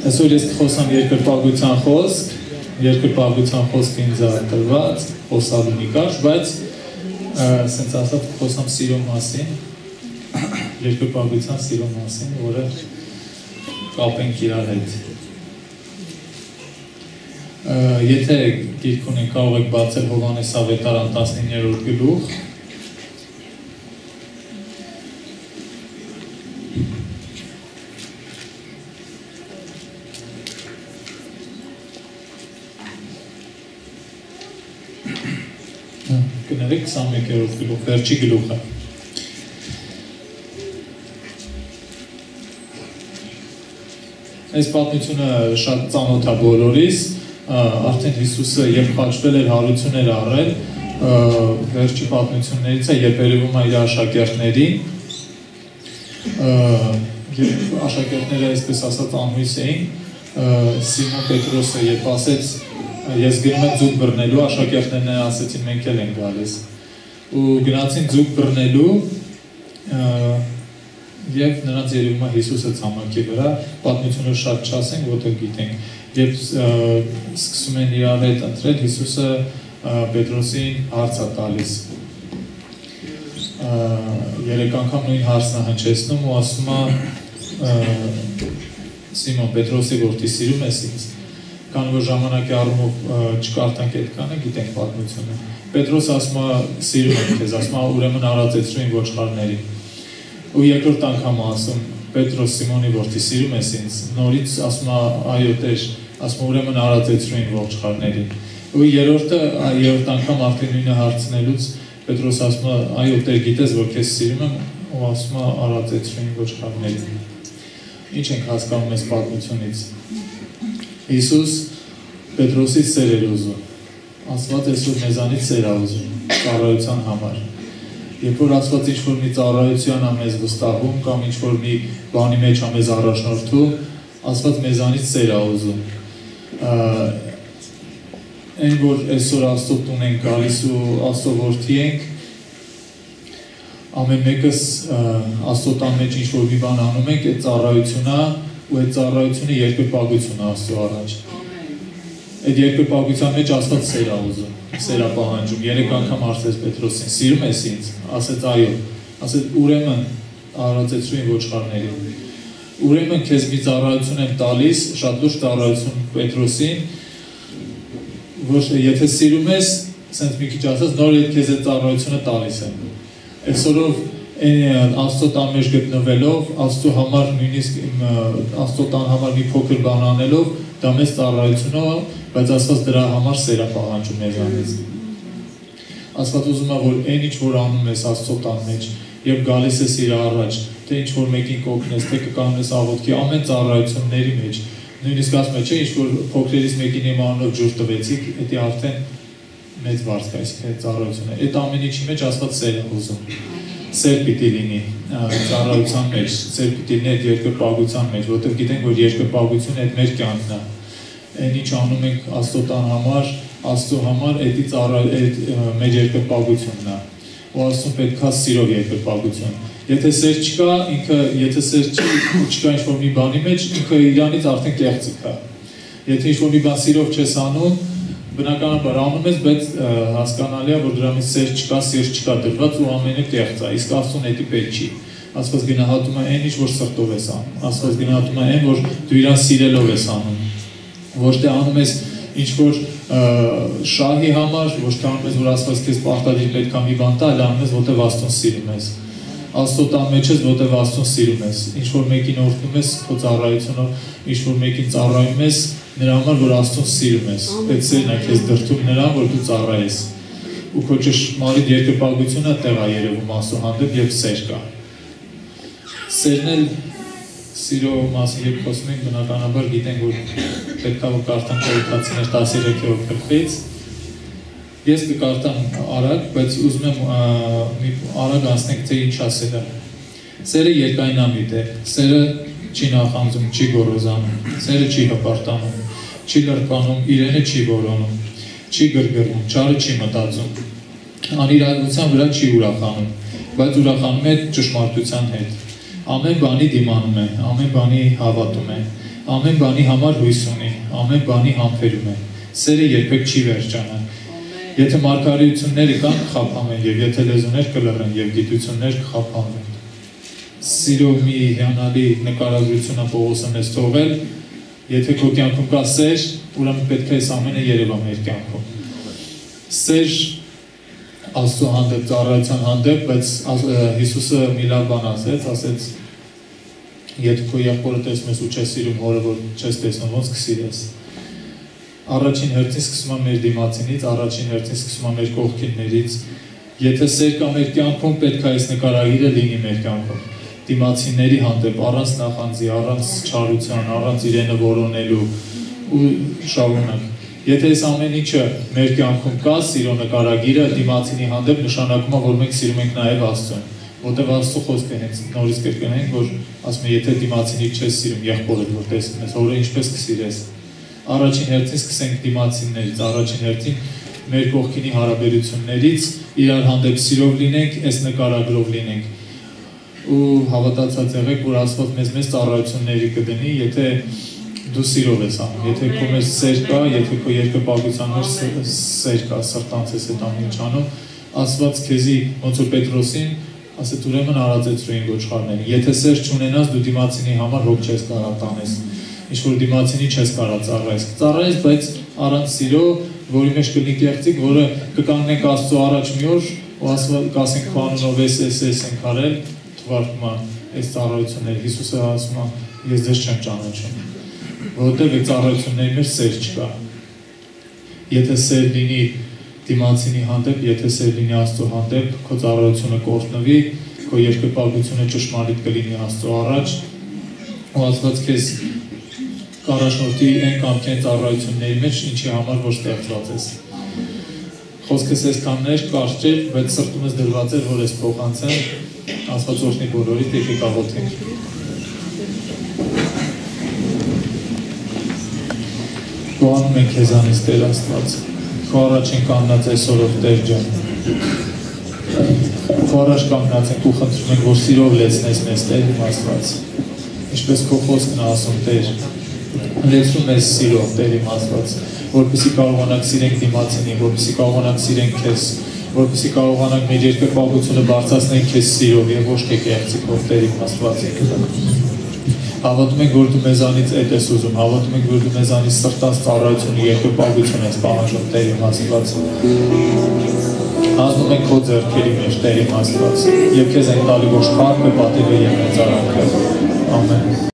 Այսօր ես կխոսամ երկրպագության խոսք, երկրպագության խոսքը ինձ տրված, խոսալու մի կաշ, բայց սենց ասած խոսամ սիրո մասին, երկրպագության սիրո մասին, որը կապենք իրար հետ։ Եթե գիրք ունենք կարող եք բացել Հովանես Ավետարան 19-րդ գլուխ, կներեք 21-րդ գլուխ, վերջի գլուխը։ Այս պատմությունը շատ ծանոթ է բոլորիս, արդեն Հիսուսը երբ խաչվել էր հարություն էր առել, վերջի պատմություններից է, երբ երևում է իր աշակերտներին, երբ աշակերտները այսպես ասած անհույս էին, Սիմոն Պետրոսը երբ ասեց ես գնում եմ ձուկ բռնելու, աշակերտներն ասեցին մենք էլ ենք գալիս։ Ու գնացին ձուկ բռնելու եւ նրանց երևում է Հիսուսը ցամաքի վրա, պատմությունը շատ չասենք, որտեղ գիտենք։ Երբ սկսում են իրար հետ ընտրել, Հիսուսը Պետրոսին հարց է տալիս։ Երեք անգամ նույն հարցն է հնչեցնում ու ասում է Սիմոն Պետրոսի որդի սիրում ես ինձ քան որ ժամանակի առումով չկարդանք այդ կանը, գիտենք պատմությունը։ Պետրոս ասում է, սիրում եմ քեզ, ասում է, ուրեմն արածեցրու իմ ոչխարներին։ Ու երկրորդ անգամ ասում, Պետրոս Սիմոնի որդի սիրում ես ինձ։ Նորից ասում է, այո, Տեր, ասում է, ուրեմն արածեցրու իմ ոչխարներին։ Ու երրորդը, երրորդ անգամ արդեն նույնը հարցնելուց Պետրոս ասում է, այո, Տեր, գիտես, որ քեզ սիրում եմ, ու ասում է, արածեցրու իմ ոչխարներին։ Ինչ ենք հասկանում այս պատմությունից։ Հիսուս Պետրոսից սեր էր ուզում։ Աստված այսօր մեզանից սեր է ուզում ծառայության համար։ Երբ որ Աստված ինչ-որ մի ծառայության է մեզ վստահում կամ ինչ-որ մի բանի մեջ է մեզ առաջնորդում, Աստված մեզանից սեր է ուզում։ Այն որ այսօր Աստծո տուն ենք գալիս ու Աստծո որդի ենք, ամեն մեկս Աստծո տան մեջ ինչ-որ մի բան անում ենք, այդ ծառայությունն է ու այդ ծառայությունը երկրպագություն Աստծո առաջ։ Այդ երկրպագության մեջ Աստված սեր է ուզում, սեր է պահանջում։ Երեք անգամ հարցրեց Պետրոսին. «Սիրում ես ինձ»։ Ասեց այո։ Ասեց ուրեմն արածեցրու իմ ոչխարներին։ Ուրեմն քեզ մի ծառայություն եմ տալիս, շատ լուրջ ծառայություն Պետրոսին, որ եթե սիրում ես, ասենց մի քիչ ասած, նոր այդ քեզ այդ ծառայությունը տալիս եմ։ Այսօրով Աստծո տան մեջ գտնվելով, Աստծո համար նույնիսկ Աստծո տան համար մի փոքր բան անելով, դա մեծ ծառայություն է, բայց Աստված դրա համար սեր է պահանջում մեզանից։ Աստված ուզում է, որ այն ինչ որ անում ես Աստծո տան մեջ, եւ գալիս ես իր առաջ, թե ինչ որ մեկին կօգնես, թե կկանես աղոթքի ամեն ծառայությունների մեջ, նույնիսկ ասում է, չէ, ինչ որ փոքրերից մեկին իմ անունով ջուր տվեցիք, դա արդեն մեծ վարձ կա, այսինքն այդ ծառայությունը։ Այդ ամեն ինչի մեջ Աստված սեր է ուզում սեր պիտի լինի ծառայության մեջ, սեր պիտի լինի այդ երկրպագության մեջ, որովհետև գիտենք, որ երկրպագությունը այդ մեր կյանքն է։ Այն ինչ անում ենք Աստծո տան համար, Աստծո համար էդի ծառայ այդ մեր երկրպագությունն է։ Ու Աստծուն պետքա սիրով երկրպագություն։ Եթե սեր չկա, ինքը եթե սեր չի, չկա ինչ-որ մի բանի մեջ, ինքը իրանից արդեն կեղծիք է։ Եթե ինչ-որ մի բան սիրով չես անում, բնականաբար անում ես, բայց հասկանալի է, որ դրա մեջ սեր չկա, սեր չկա դրված ու ամենը կեղծ է։ Իսկ Աստծուն էդի պետք չի։ Աստված գնահատում է այն ինչ որ սրտով ես անում։ Աստված գնահատում է այն, որ դու իրան սիրելով ես անում։ Ոչ թե անում ես ինչ որ շահի համար, ոչ թե անում ես, որ Աստված քեզ պարտադիր պետք է մի բան տա, այլ անում ես, որտեղ Աստծուն սիրում ես։ Աստծո տան մեջ ես, որտեղ Աստծուն սիրում ես։ Ինչ որ մեկին օրհնում ես քո ծառայությունով, ինչ որ մեկին ծառայում ես, նրա համար, որ Աստծուն սիրում ես։ Այդ սերն է քեզ դրթում նրան, որ դու ծառայես։ Ու քո ճշմարիտ երկրպագությունը տեղ է երևում Աստծո հանդեպ եւ սեր կա։ Սերն էլ սիրո մասին երբ խոսում ենք, բնականաբար գիտենք, որ պետքա որ կարդանք Կորինթացիներ 13-րդ գլխից։ Ես կկարդամ արագ, բայց ուզում եմ մի արագ անցնենք, թե ինչ ասել է։ Սերը երկայնամիտ է։ Սերը չի նախանձում, չի գոռոզանում, սերը չի հպարտանում, չի լրկանում, իրենը չի որոնում, չի գրգռում, չարը չի մտածում, անիրավության վրա չի ուրախանում, բայց ուրախանում է ճշմարտության հետ։ Ամեն բանի դիմանում է, ամեն բանի հավատում է, ամեն բանի համար հույս ունի, ամեն բանի համբերում է։ Սերը երբեք չի վերջանա։ Եթե մարգարեությունները կան, կխափանեն եւ եթե լեզուներ կլռեն եւ գիտություններ կխափանեն։ Սիրո մի հիանալի նկարագրությունը Պողոսը մեզ թողել, եթե քո կյանքում կա սեր, ուրեմն պետք է այս ամենը երևա մեր կյանքում։ Սեր Աստծո հանդեպ, ծառայության հանդեպ, բայց Հիսուսը մի լավ բան ասեց, ասեց Եթե քո եղբորը տեսնում ես ու չես սիրում հորը, որ չես տեսնում, ոնց կսիրես։ Առաջին հերթին սկսում է մեր դիմացինից, առաջին հերթին սկսում է մեր կողքիններից։ Եթե սեր կա մեր կյանքում, պետք է այս նկարագիրը լինի մեր կյանքում դիմացիների հանդեպ առանց նախանձի, առանց չարության, առանց իրենը որոնելու ու շարունակ Եթե այս ամեն ինչը մեր կյանքում կա, սիրո նկարագիրը դիմացինի հանդեպ նշանակում է, որ մենք սիրում ենք նաև Աստծուն, որտեղ Աստծո խոսքը հենց նորից կրկնենք, որ ասում է, եթե դիմացինի չես սիրում, եղբորը որ տեսնում ես, օրը ինչպես կսիրես։ Առաջին հերթին սկսենք դիմացիններից, առաջին հերթին մեր կողքինի հարաբերություններից իրար հանդեպ սիրով լինենք, այս նկարագրով լինենք ու հավատացած եղեք, որ Աստված մեզ մեծ ծառայությունների կդնի, եթե դու սիրով ես անում։ Եթե քո մեջ սեր կա, եթե քո երկրպագության մեջ սեր կա, սրտանց ես այդ ամեն անում, Աստված քեզի ոնց որ Պետրոսին ասեց ուրեմն արածեցրու են ոչխարներին։ Եթե սեր չունենաս, դու դիմացինի համար հոգ չես կարող տանես։ Ինչ որ դիմացինի չես կարող ծառայես։ Ծառայես, բայց առանց սիրո, որի մեջ կլինի կեղծիկ, որը կկանգնենք Աստծո առաջ մի օր ու կասենք քանունով էս էս էս ենք արել, թվարկում է այս ծառայությունները։ Հիսուսը ասում է ես ձեզ չեմ ճանաչում որովհետև այդ ծառայությունների մեջ սեր չկա։ Եթե սեր լինի դիմացինի հանդեպ, եթե սեր լինի Աստծո հանդեպ, քո ծառայությունը կորտնվի, քո երկրպագությունը ճշմարիտ կլինի Աստծո առաջ, ու Աստված քեզ կարաշնորթի այն կամ քեն ծառայությունների մեջ, ինչի համար որ ստեղծված ես։ Խոսքս այսքաններ կարճ էր, բայց սրտումս դրված էր, որ ես փոխանցեմ Աստված օրհնի բոլորիդ եկեք աղոթենք։ Գոհանում ենք քեզանից Տեր Աստված։ Քո առաջին կանգնած այսօրով Տեր ջան։ Քո առաջ կանգնած ենք ու խնդրում ենք, որ սիրով լեցնես մեզ Տեր Աստված։ Ինչպես քո խոսքն ասում Տեր, լեցնում ես սիրով Տեր իմ Աստված, որպեսզի կարողանանք սիրենք դիմացինին, որպեսզի կարողանանք սիրենք քեզ, որպեսզի կարողանանք մեր երկրպագությունը բարձրացնենք քեզ սիրով եւ ոչ թե կեղծիքով Տեր իմ Աստված։ Հավատում ենք, որ դու մեզանից այդ ես ուզում, հավատում ենք, որ դու մեզանից սրտած ծառայություն երկրպագություն ես պահանջում Տեր իմ Աստված։ Հանձնում ենք քո ձեռքերի մեջ Տեր իմ Աստված, եւ քեզ ենք տալի ոչ փառքը, պատիվը եւ մեծարանքը։ Ամեն։